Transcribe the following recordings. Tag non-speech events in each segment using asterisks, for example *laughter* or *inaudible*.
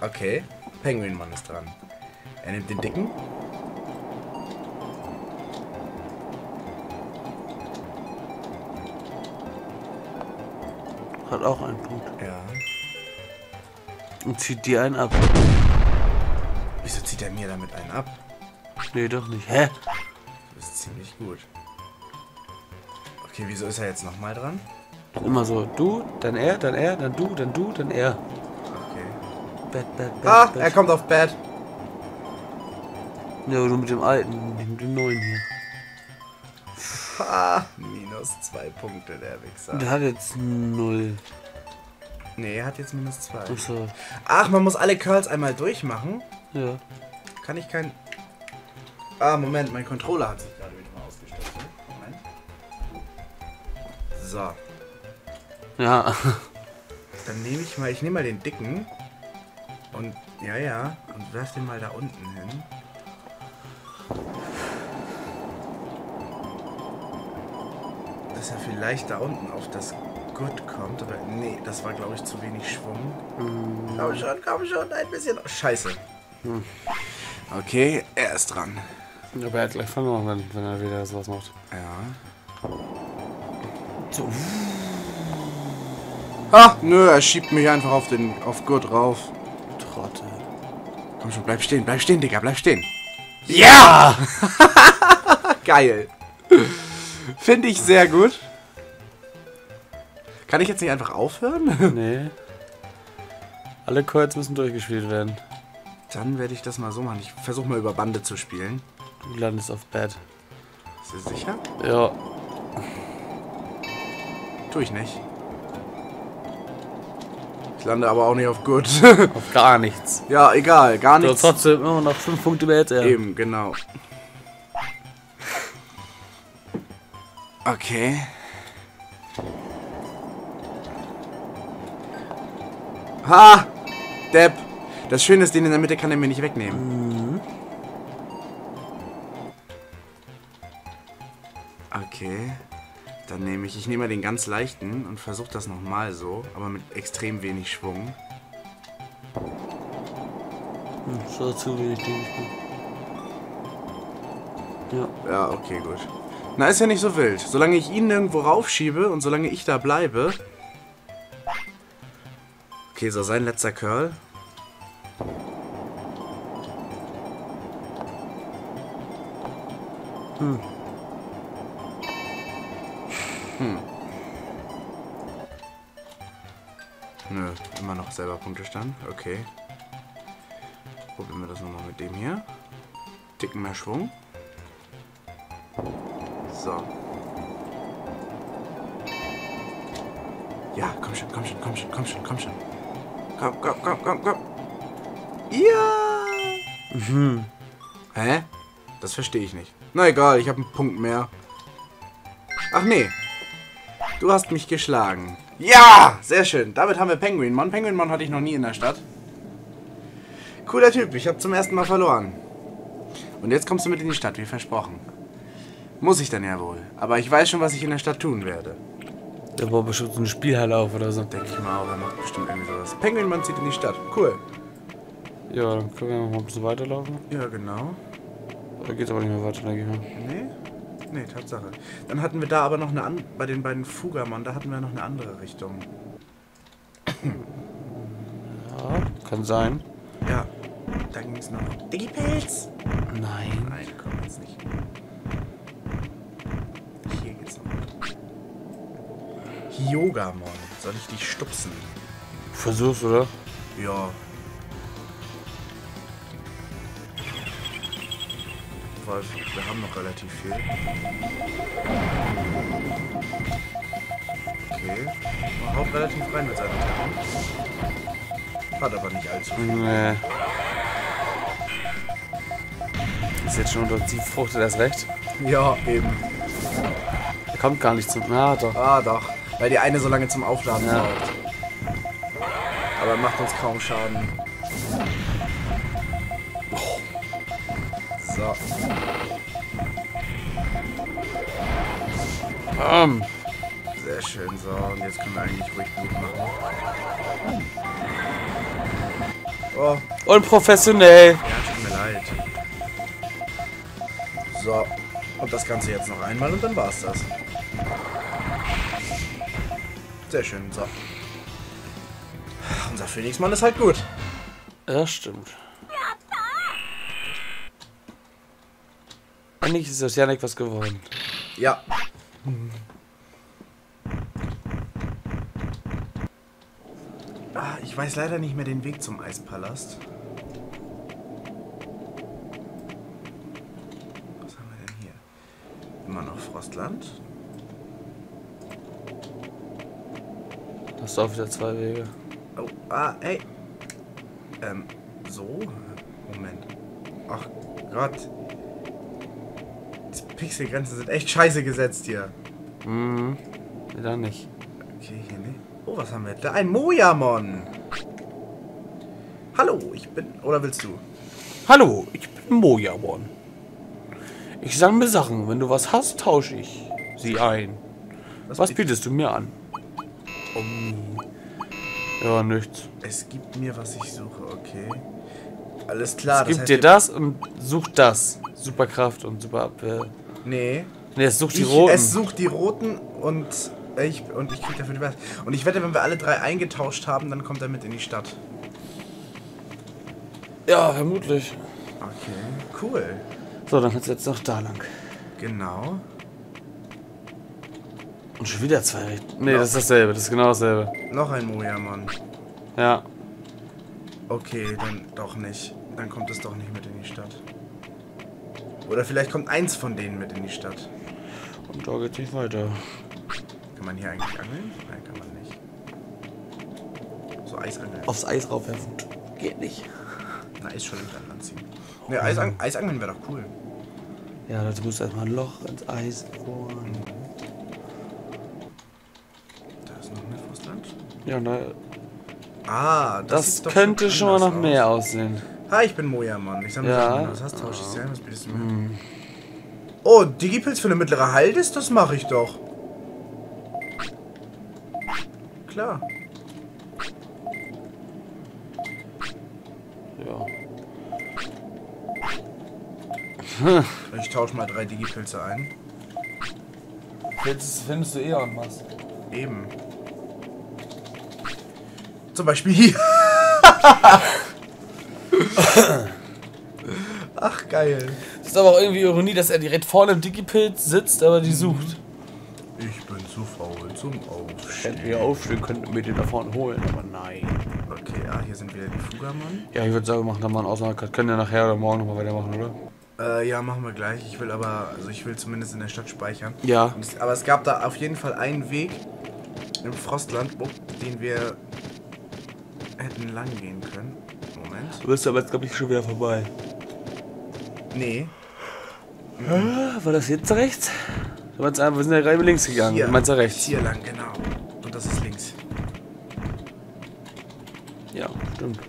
Okay. Penguin-Mann ist dran. Er nimmt den dicken. Hat auch einen Punkt. Ja. Und zieht dir einen ab. Wieso zieht er mir damit einen ab? Nee, doch nicht. Hä? Das ist ziemlich gut. Okay, wieso ist er jetzt nochmal dran? Immer so, du, dann er, dann er, dann du, dann du, dann er. Bett, Bett, Bett, Ah, Bett. er kommt auf Bad. Ja, du mit dem alten, mit dem neuen hier. Ah, minus zwei Punkte, der Wichser. Der hat jetzt null. Nee, er hat jetzt minus zwei. Achso, Ach, man muss alle Curls einmal durchmachen. ja. Kann ich kein... Ah, Moment, mein Controller hat sich gerade wieder mal ausgestattet. Moment. So, Ja. dann nehme ich mal... Ich nehme mal den dicken. Und, ja, ja. Und werf den mal da unten hin. Dass er vielleicht da unten auf das Gut kommt. Aber nee, das war, glaube ich, zu wenig Schwung. Komm schon, komm schon, ein bisschen... Scheiße. Okay, er ist dran. Aber er hat gleich verloren, wenn, wenn er wieder sowas macht. Ja. So. Ah, nö, er schiebt mich einfach auf den auf Gurt rauf. Trottel. Komm schon, bleib stehen, bleib stehen, Digga, bleib stehen. Ja! *laughs* Geil. Finde ich sehr gut. Kann ich jetzt nicht einfach aufhören? *laughs* Nee. Alle Calls müssen durchgespielt werden. Dann werde ich das mal so machen. Ich versuche mal über Bande zu spielen. Du landest auf Bett. Ist du sicher? Ja. Tu ich nicht. Ich lande aber auch nicht auf gut. *laughs* Auf gar nichts. ja, egal, gar Du hast nichts. trotzdem immer noch 5 Punkte mehr als er. Eben, genau. Okay. Ha! Depp! Das Schöne ist, den in der Mitte kann er mir nicht wegnehmen. Okay. Dann nehme ich, ich nehme mal den ganz leichten und versuche das nochmal so, aber mit extrem wenig Schwung. Hm, so zu wenig, denke ich mal. Ja. Ja, okay, gut. Na, ist ja nicht so wild. Solange ich ihn nirgendwo raufschiebe und solange ich da bleibe. Okay, so sein letzter Curl. Selber Punktestand. Okay. Probieren wir das nochmal mit dem hier. Ticken mehr Schwung. So. Ja, komm schon, komm schon, komm schon, komm schon, komm schon. Komm, komm, komm, komm, komm. Ja. Mhm. Hä? Das verstehe ich nicht. Na egal, ich habe einen Punkt mehr. Ach nee. Du hast mich geschlagen. Ja! Sehr schön. Damit haben wir Penguinmon. Penguinmon hatte ich noch nie in der Stadt. Cooler Typ. Ich habe zum ersten Mal verloren. Und jetzt kommst du mit in die Stadt, wie versprochen. Muss ich dann ja wohl. Aber ich weiß schon, was ich in der Stadt tun werde. Der baut bestimmt so eine Spielhalle auf oder so. Denke ich mal, aber er macht bestimmt irgendwie sowas. Penguinmann zieht in die Stadt. Cool. Ja, dann können wir mal ein bisschen weiterlaufen. Ja, genau. Da geht's aber nicht mehr weiter, denke ich mal. Nee? Nee, Tatsache. Dann hatten wir da aber noch eine an bei den beiden Fugamon, da hatten wir noch eine andere Richtung. Ja, kann sein. Ja. Da ging es noch. Digipelz! Nein. Nein, komm jetzt nicht. Hier geht's noch. Hyogamon. Soll ich dich stupsen? Versuch's, oder? Ja. Weil wir haben noch relativ viel. Okay. Man haut relativ rein mit seinen Attacken. Hat aber nicht allzu viel. Nee. Ist jetzt schon unter 7 Fruchte das recht? Ja, eben. Er kommt gar nicht zum. Na doch. Ah, doch. Weil die eine so lange zum Aufladen Ja. braucht. Aber macht uns kaum Schaden. So. Ähm. Sehr schön, so. Und jetzt können wir eigentlich ruhig Blut machen. Oh, Unprofessionell. ja, tut mir leid. So. Und das Ganze jetzt noch einmal und dann war's das. Sehr schön, so. Unser Phoenixmann ist halt gut. Ja, stimmt. Eigentlich ist aus Janik was geworden. Ja. Ah, ich weiß leider nicht mehr den Weg zum Eispalast. Was haben wir denn hier? Immer noch Frostland. Hast du auch wieder zwei Wege. Oh, ah, ey. Ähm, so? Moment. Ach Gott. Pixelgrenzen sind echt scheiße gesetzt hier. Mhm. Wieder nicht. Okay, hier nicht. Oh, was haben wir da? Ein Mojamon. Hallo, ich bin... Oder willst du? Hallo, ich bin Mojamon. Ich sammle Sachen. Wenn du was hast, tausche ich sie ein. Was biet- bietest du mir an? Um, ja, nichts. Es gibt mir, was ich suche, okay. Alles klar. es gibt dir das und sucht das. Superkraft und Superabwehr. Nee. Ne, es sucht die Ich, roten. es sucht die roten und ich, und ich krieg dafür die Werte. Und ich wette, wenn wir alle drei eingetauscht haben, dann kommt er mit in die Stadt. ja, vermutlich. Okay, cool. So, dann kannst du jetzt noch da lang. Genau. Und schon wieder zwei Richtungen. Ne, Ja. das ist dasselbe. Das ist genau dasselbe. Noch ein Mojamon. Ja. Okay, dann doch nicht. Dann kommt es doch nicht mit in die Stadt. Oder vielleicht kommt eins von denen mit in die Stadt. Und da geht's nicht weiter. Kann man hier eigentlich angeln? Nein, kann man nicht. So Eisangeln. Aufs Eis raufwerfen. Geht nicht. Na, ist schon im Land ziehen. Ne, Eisang Eisangeln wäre doch cool. Ja, dazu musst du erstmal ein Loch ins Eis bohren. Da ist noch mehr Frostland. Ja, und da, Ah, das, das sieht doch könnte schon mal noch aus. mehr aussehen. Hi, ich bin Mojamon. Ich sammle Ja. Sachen. Was hast du? Tausche ich ein? Was bietest du mir? Oh, Digipilz für eine mittlere Haldes? Das mache ich doch. Klar. Ja. *laughs* Ich tausche mal drei Digipilze ein. Jetzt findest du eher und was. Eben. Zum Beispiel hier. *laughs* *laughs* Ach, geil. Das ist aber auch irgendwie Ironie, dass er direkt vorne im Digipilz sitzt, aber die sucht. Ich bin zu faul zum Hätten Aufstehen. wir aufstehen können und mir den da vorne holen, aber nein. Okay, ah, hier sind wieder die Fugermann. Ja, ich würde sagen, wir machen da mal einen Ausnahmecut. Können wir nachher oder morgen nochmal weitermachen, oder? Äh, ja, machen wir gleich. Ich will aber, also ich will zumindest in der Stadt speichern. Ja. Es, aber es gab da auf jeden Fall einen Weg im Frostland, den wir hätten lang gehen können. Du bist aber jetzt, glaube ich, schon wieder vorbei. Nee, Ah, War das jetzt rechts? Du einfach, wir sind ja gerade links gegangen. hier. Du meinst ja rechts. Hier lang, genau. Und das ist links. Ja, stimmt.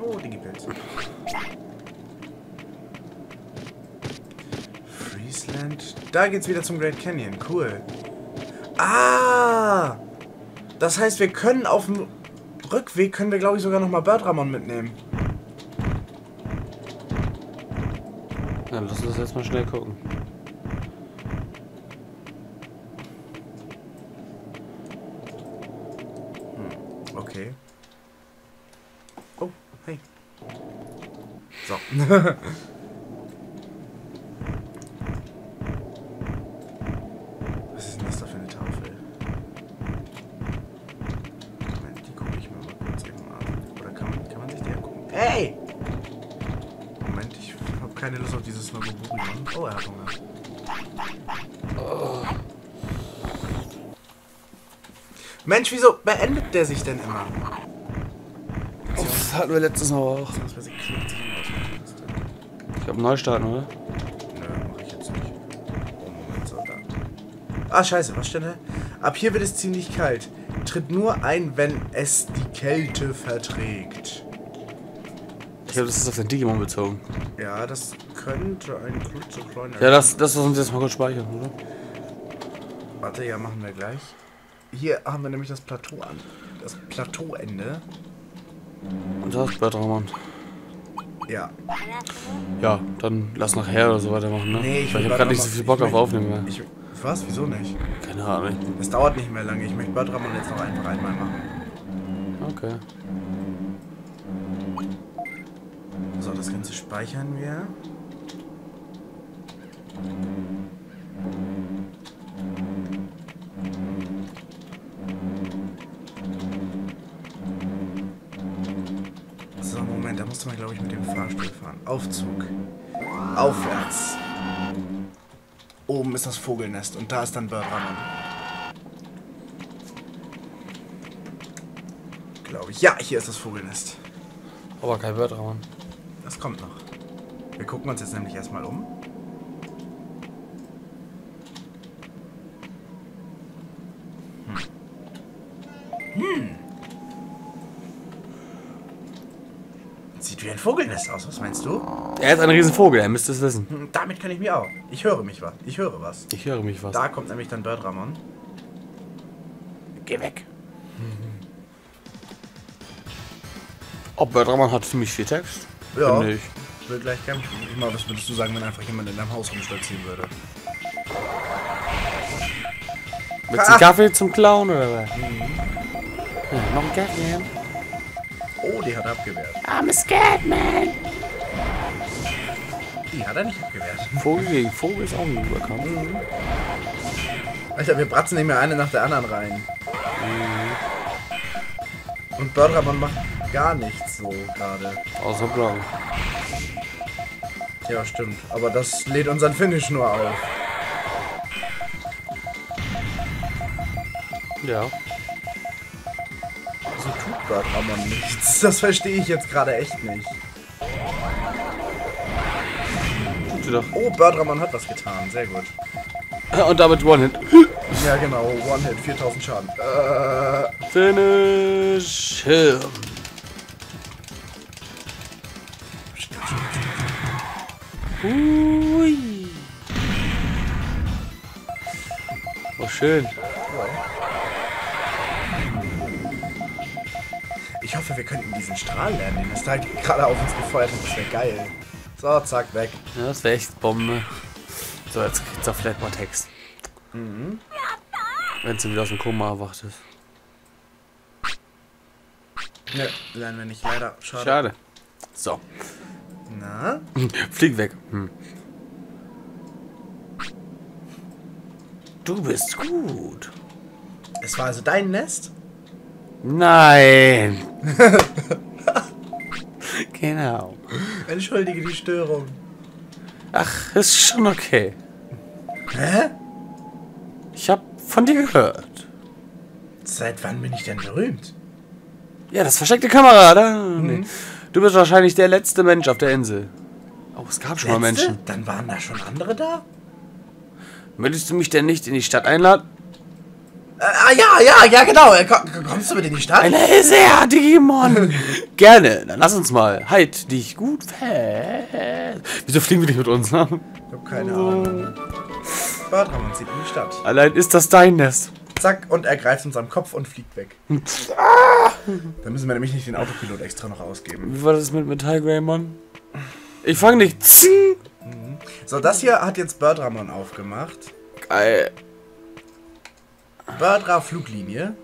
Oh, Digipilz. Friesland. Da geht's wieder zum Great Canyon. Cool. Ah! Das heißt, wir können auf dem Rückweg, können wir glaube ich sogar nochmal Birdramon mitnehmen. Dann lass uns jetzt mal schnell gucken. Okay. Oh, hey. So. *laughs* Was ist denn das da für eine Tafel? Moment, die gucke ich mir mal kurz eben an. Oder kann man, kann man sich die angucken? Hey! Moment, ich habe keine Lust auf dieses Oh, er hat Hunger. Mensch, wieso beendet der sich denn immer? Das hatten wir letztes Mal auch. Ich glaube, neu starten, oder? Nö, mach ich jetzt nicht. Oh, Moment, so, da. Ah, scheiße, was da? Ab hier wird es ziemlich kalt. Tritt nur ein, wenn es die Kälte verträgt. Ich glaube, das ist auf den Digimon bezogen. Ja, das könnte ein klitzekleiner... Ja, das, das lassen wir jetzt mal kurz speichern, oder? Warte, ja, machen wir gleich. hier haben wir nämlich das Plateau an. Das Plateauende. Und das ist Bertramon. Ja. Ja, dann lass nachher oder so weitermachen, ne? Nee, ich Weil ich gerade Bertramon- nicht so viel Bock auf Aufnehmen mehr. Ich, was? Wieso nicht? Keine Ahnung. Es dauert nicht mehr lange. Ich möchte Bertramon jetzt noch einfach einmal machen. Okay. So, das Ganze speichern wir. So, Moment, da musste man, glaube ich, mit dem Fahrstuhl fahren. Aufzug. Aufwärts. Oben ist das Vogelnest und da ist dann Birdramon. Glaube ich. Ja, hier ist das Vogelnest. Aber kein Bertramon. Das kommt noch. Wir gucken uns jetzt nämlich erstmal um. Hm. Hm. Sieht wie ein Vogelnest aus, was meinst du? Er ist ein Riesenvogel, er müsste es wissen. Hm, damit kann ich mir auch. Ich höre mich was. Ich höre was. Ich höre mich was. Da kommt nämlich dann Birdramon. Geh weg. Oh, Bertramon hat ziemlich viel Text. Ja. Finde ich. Ich will gleich kämpfen. Ich mal, was würdest du sagen, wenn einfach jemand in deinem Haus rumstolzieren würde? Willst du einen Kaffee zum Klauen oder was? Ja, noch ein Kaffee. Oh, die hat er abgewehrt. I'm a scared man. Die hat er nicht abgewehrt. Vogel gegen Vogel ist auch ein guter Kampf. Alter, wir bratzen nicht mehr eine nach der anderen rein. Und Birdramon macht gar nichts so gerade. Außer Brown. Ja, stimmt. Aber das lädt unseren Finish nur auf. Ja. So tut Birdramon nichts. Das verstehe ich jetzt gerade echt nicht. Doch. Oh, Birdramon hat was getan. Sehr gut. Und damit One-Hit. Ja, genau. One-Hit, 4000 Schaden. Äh, Finish him. Hui. Oh, schön. Hoffe, wir könnten diesen Strahl lernen, den es da gerade auf uns gefeuert. Das wäre geil. So, zack, weg. Ja, das wäre echt Bombe. So, jetzt kriegt's auch vielleicht mal Text. Wenn sie wieder aus dem Koma erwacht ist. Ne, lernen wir nicht, leider. Schade. Schade. So. Na? *laughs* Flieg weg. Hm. Du bist gut. Es war also dein Nest? Nein. *laughs* genau. Entschuldige die Störung. Ach, ist schon okay. Hä? Ich hab von dir gehört. Seit wann bin ich denn berühmt? Ja, das versteckte Kamera, oder? Nee. Du bist wahrscheinlich der letzte Mensch auf der Insel. Oh, es gab schon mal Letzte? Menschen. Dann waren da schon andere da? Möchtest du mich denn nicht in die Stadt einladen? Ah, ja, ja, ja, genau. Äh, komm- kommst du mit in die Stadt? Ein sehr Digimon. *laughs* Gerne, dann lass uns mal. Halt dich gut fest. Wieso fliegen wir nicht mit uns? Ne? Ich hab keine Ahnung. Bartramon zieht in die Stadt. Allein ist das dein Nest. Zack, und er greift uns am Kopf und fliegt weg. Da müssen wir nämlich nicht den Autopilot extra noch ausgeben. Wie war das mit Metall Greymon? Ich fange nicht. Zing. So, das hier hat jetzt Birdramon aufgemacht. Geil. Birdra Fluglinie.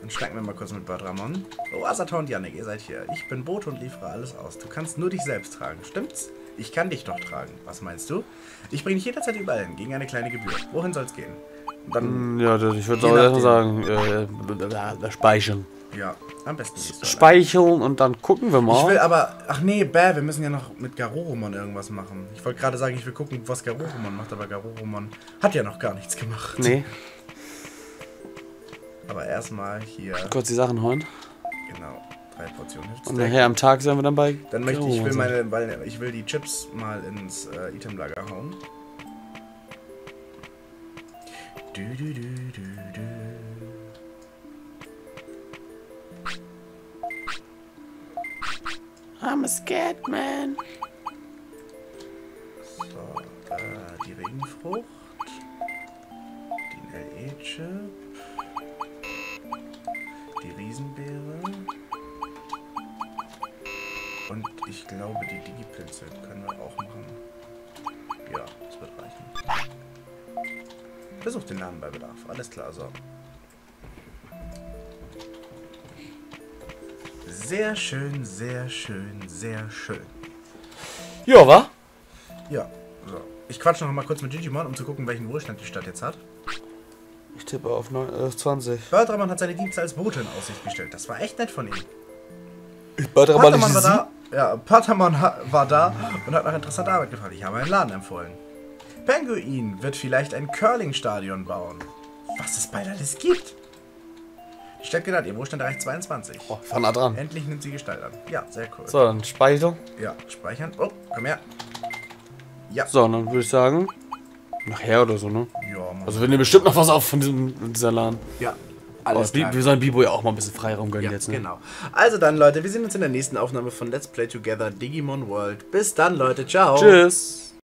Dann steigen wir mal kurz mit Birdramon. Oh, Asata und Yannick, ihr seid hier. Ich bin Bote und liefere alles aus. Du kannst nur dich selbst tragen, stimmt's? Ich kann dich doch tragen. Was meinst du? Ich bringe dich jederzeit überall hin, gegen eine kleine Gebühr. Wohin soll's gehen? Und dann, Ja, das- ich würde auch erstmal sagen, äh, speichern. ja, am besten allein. Speicheln und dann gucken wir Ich mal. will aber, ach nee, bäh, wir müssen ja noch mit Garurumon irgendwas machen. Ich wollte gerade sagen, ich will gucken, was Garurumon macht, aber Garurumon hat ja noch gar nichts gemacht. Nee, *laughs* Aber erstmal hier, kurz die Sachen holen. genau, drei Portionen Und Hüftsteak. nachher am Tag sind wir dann bei. Dann möchte ich, ich will meine, weil ich will die Chips mal ins äh, Itemlager hauen. Du, du, du, du, du. I'm a scared man. So, äh, die Regenfrucht. Den LE Chip. Die Riesenbeere. Und ich glaube, die Digipilze können wir auch machen. Besucht den Laden bei Bedarf. Alles klar, so. Sehr schön, sehr schön, sehr schön. Ja, wa? Ja, so. Ich quatsche noch mal kurz mit Digimon, um zu gucken, welchen Wohlstand die Stadt jetzt hat. Ich tippe auf, 9, auf 20. Bertramann hat seine Dienste als Bote in Aussicht gestellt. Das war echt nett von ihm. Patermann war da. Ja, Patermann ha- war da und hat nach interessanter Arbeit gefragt. Ich habe einen Laden empfohlen. Penguin wird vielleicht ein Curling-Stadion bauen. Was es bald alles gibt. Die Stadt genannt, ihr Wohlstand erreicht 22. Oh, ich war nah dran. Endlich nimmt sie Gestalt an. Ja, sehr cool. So, dann Speicher. Ja, speichern. Oh, komm her. Ja. So, dann würde ich sagen, nachher oder so, ne? Ja, Mann. Also wir nehmen bestimmt noch was auf von diesem, Laden. ja. Aber Alles klar. wir sollen Bibo ja auch mal ein bisschen Freiraum gönnen Ja, jetzt, ne? genau. Also dann, Leute, wir sehen uns in der nächsten Aufnahme von Let's Play Together Digimon World. Bis dann, Leute. Ciao. Tschüss.